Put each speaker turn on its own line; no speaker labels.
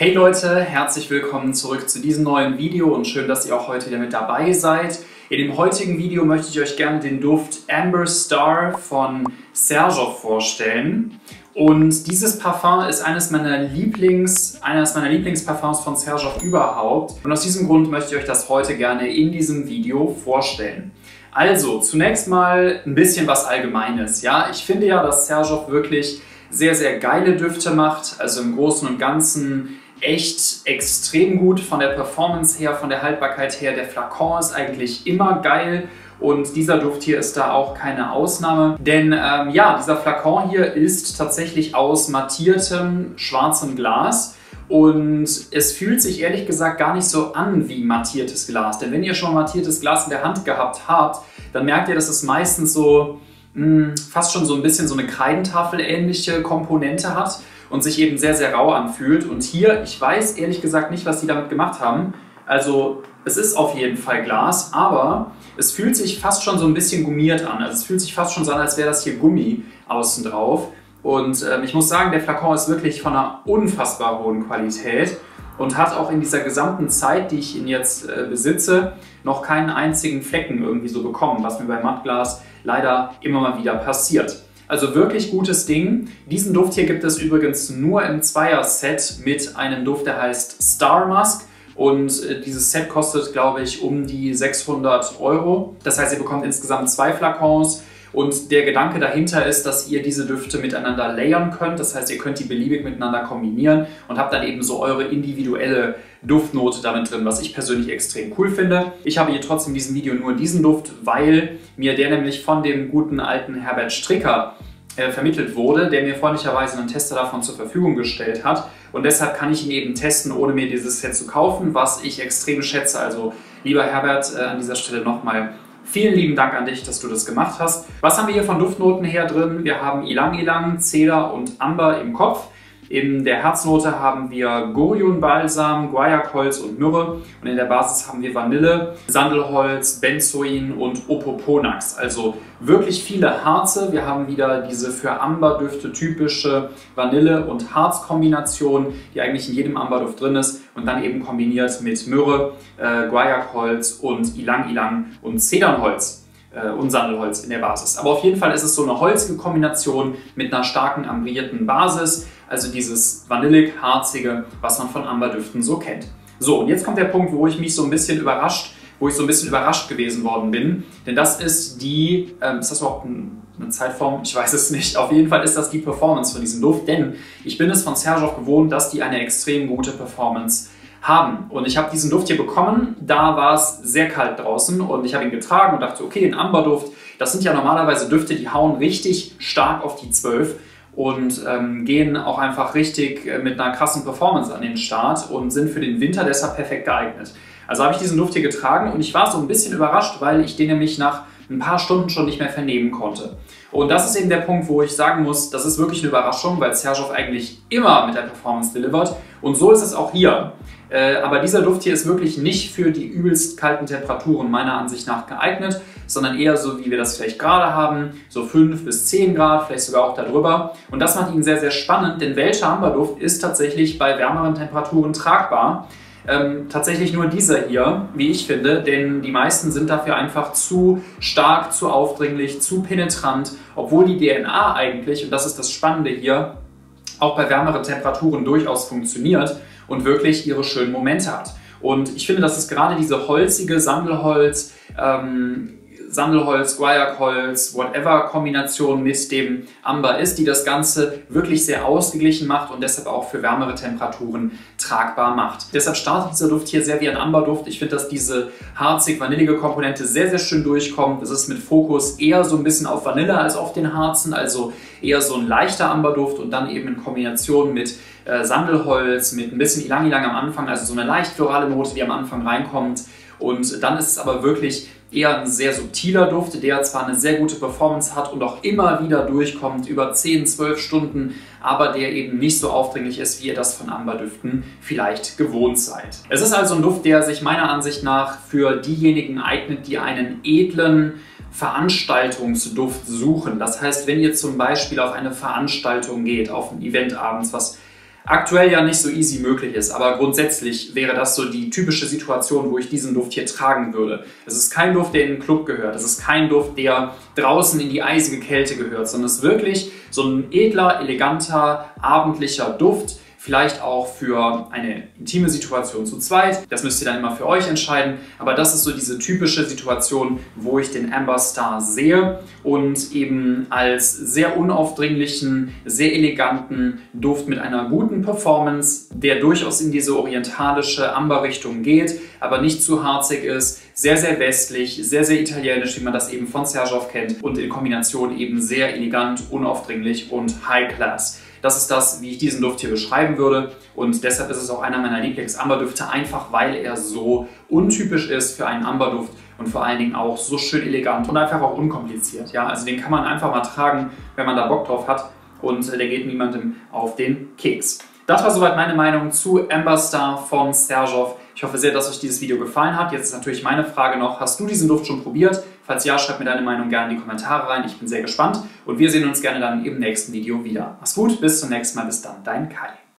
Hey Leute, herzlich willkommen zurück zu diesem neuen Video und schön, dass ihr auch heute wieder mit dabei seid. In dem heutigen Video möchte ich euch gerne den Duft Amber Star von Sergio vorstellen. Und dieses Parfum ist eines meiner Lieblings, eines meiner Lieblingsparfums von Sergio überhaupt. Und aus diesem Grund möchte ich euch das heute gerne in diesem Video vorstellen. Also, zunächst mal ein bisschen was Allgemeines. Ja, ich finde ja, dass Sergio wirklich sehr, sehr geile Düfte macht. Also im Großen und Ganzen echt extrem gut von der Performance her, von der Haltbarkeit her. Der Flakon ist eigentlich immer geil und dieser Duft hier ist da auch keine Ausnahme. Denn ähm, ja, dieser Flakon hier ist tatsächlich aus mattiertem schwarzem Glas. Und es fühlt sich ehrlich gesagt gar nicht so an wie mattiertes Glas. Denn wenn ihr schon mattiertes Glas in der Hand gehabt habt, dann merkt ihr, dass es meistens so mh, hm, fast schon so ein bisschen so eine Kreidentafel-ähnliche Komponente hat und sich eben sehr, sehr rau anfühlt. Und hier, ich weiß ehrlich gesagt nicht, was die damit gemacht haben. Also es ist auf jeden Fall Glas, aber es fühlt sich fast schon so ein bisschen gummiert an. Also es fühlt sich fast schon so an, als wäre das hier Gummi außen drauf. Und ähm, ich muss sagen, der Flakon ist wirklich von einer unfassbar hohen Qualität und hat auch in dieser gesamten Zeit, die ich ihn jetzt äh, besitze, noch keinen einzigen Flecken irgendwie so bekommen, was mir bei Mattglas leider immer mal wieder passiert. Also wirklich gutes Ding. Diesen Duft hier gibt es übrigens nur im Zweier-Set mit einem Duft, der heißt Star Musk. Und äh, dieses Set kostet, glaube ich, um die 600 Euro. Das heißt, ihr bekommt insgesamt zwei Flakons. Und der Gedanke dahinter ist, dass ihr diese Düfte miteinander layern könnt. Das heißt, ihr könnt die beliebig miteinander kombinieren und habt dann eben so eure individuelle Duftnote damit drin, was ich persönlich extrem cool finde. Ich habe hier trotzdem in diesem Video nur diesen Duft, weil mir der nämlich von dem guten alten Herbert Stricker äh, vermittelt wurde, der mir freundlicherweise einen Tester davon zur Verfügung gestellt hat. Und deshalb kann ich ihn eben testen, ohne mir dieses Set zu kaufen, was ich extrem schätze. Also lieber Herbert, äh, an dieser Stelle nochmal Vielen lieben Dank an dich, dass du das gemacht hast. Was haben wir hier von Duftnoten her drin? Wir haben Ilang Ilang, Cedar und Amber im Kopf. In der Herznote haben wir Gorion-Balsam, Guayakholz und Myrrhe und in der Basis haben wir Vanille, Sandelholz, Benzoin und Opoponax. Also wirklich viele Harze. Wir haben wieder diese für Amberdüfte typische Vanille- und Harzkombination, die eigentlich in jedem Amberduft drin ist und dann eben kombiniert mit Myrrhe, äh, Guayakholz und Ilang-Ilang und Zedernholz und Sandelholz in der Basis. Aber auf jeden Fall ist es so eine holzige Kombination mit einer starken ambrierten Basis also dieses vanillig-harzige, was man von Amberdüften so kennt. So, und jetzt kommt der Punkt, wo ich mich so ein bisschen überrascht, wo ich so ein bisschen überrascht gewesen worden bin. Denn das ist die, ähm, ist das überhaupt eine Zeitform? Ich weiß es nicht. Auf jeden Fall ist das die Performance von diesem Duft, denn ich bin es von Serge gewohnt, dass die eine extrem gute Performance haben. Und ich habe diesen Duft hier bekommen, da war es sehr kalt draußen und ich habe ihn getragen und dachte, okay, ein Amberduft, das sind ja normalerweise Düfte, die hauen richtig stark auf die 12 und ähm, gehen auch einfach richtig äh, mit einer krassen Performance an den Start und sind für den Winter deshalb perfekt geeignet. Also habe ich diesen Duft hier getragen und ich war so ein bisschen überrascht, weil ich den nämlich nach ein paar Stunden schon nicht mehr vernehmen konnte. Und das ist eben der Punkt, wo ich sagen muss, das ist wirklich eine Überraschung, weil Sergov eigentlich immer mit der Performance delivert. Und so ist es auch hier. Äh, aber dieser Duft hier ist wirklich nicht für die übelst kalten Temperaturen meiner Ansicht nach geeignet, sondern eher so, wie wir das vielleicht gerade haben, so 5 bis 10 Grad, vielleicht sogar auch darüber. Und das macht ihn sehr, sehr spannend, denn welcher Amberduft ist tatsächlich bei wärmeren Temperaturen tragbar? Ähm, tatsächlich nur dieser hier, wie ich finde, denn die meisten sind dafür einfach zu stark, zu aufdringlich, zu penetrant, obwohl die DNA eigentlich, und das ist das Spannende hier, auch bei wärmeren Temperaturen durchaus funktioniert und wirklich ihre schönen Momente hat. Und ich finde, dass es gerade diese holzige Sandelholz, ähm, Sandelholz, Guayakholz, whatever Kombination mit dem Amber ist, die das Ganze wirklich sehr ausgeglichen macht und deshalb auch für wärmere Temperaturen tragbar macht. Deshalb startet dieser Duft hier sehr wie ein Amberduft. Ich finde, dass diese harzig-vanillige Komponente sehr, sehr schön durchkommt. Es ist mit Fokus eher so ein bisschen auf Vanille als auf den Harzen, also eher so ein leichter Amberduft und dann eben in Kombination mit äh, Sandelholz, mit ein bisschen Ilang-Ilang am Anfang, also so eine leicht florale Note, die am Anfang reinkommt. Und dann ist es aber wirklich eher ein sehr subtiler Duft, der zwar eine sehr gute Performance hat und auch immer wieder durchkommt, über 10, 12 Stunden, aber der eben nicht so aufdringlich ist, wie ihr das von Amberdüften vielleicht gewohnt seid. Es ist also ein Duft, der sich meiner Ansicht nach für diejenigen eignet, die einen edlen, Veranstaltungsduft suchen. Das heißt, wenn ihr zum Beispiel auf eine Veranstaltung geht, auf ein Event abends, was aktuell ja nicht so easy möglich ist, aber grundsätzlich wäre das so die typische Situation, wo ich diesen Duft hier tragen würde. Es ist kein Duft, der in den Club gehört, es ist kein Duft, der draußen in die eisige Kälte gehört, sondern es ist wirklich so ein edler, eleganter, abendlicher Duft, vielleicht auch für eine intime Situation zu zweit. Das müsst ihr dann immer für euch entscheiden. Aber das ist so diese typische Situation, wo ich den Amber Star sehe und eben als sehr unaufdringlichen, sehr eleganten Duft mit einer guten Performance, der durchaus in diese orientalische Amber-Richtung geht, aber nicht zu harzig ist, sehr, sehr westlich, sehr, sehr italienisch, wie man das eben von Sergov kennt und in Kombination eben sehr elegant, unaufdringlich und High Class. Das ist das, wie ich diesen Duft hier beschreiben würde. Und deshalb ist es auch einer meiner Lieblings-Amberdüfte, einfach weil er so untypisch ist für einen Amberduft und vor allen Dingen auch so schön elegant und einfach auch unkompliziert. Ja, also den kann man einfach mal tragen, wenn man da Bock drauf hat und der geht niemandem auf den Keks. Das war soweit meine Meinung zu Amber Star von Sergov. Ich hoffe sehr, dass euch dieses Video gefallen hat. Jetzt ist natürlich meine Frage noch, hast du diesen Duft schon probiert? Falls ja, schreib mir deine Meinung gerne in die Kommentare rein. Ich bin sehr gespannt und wir sehen uns gerne dann im nächsten Video wieder. Mach's gut, bis zum nächsten Mal. Bis dann, dein Kai.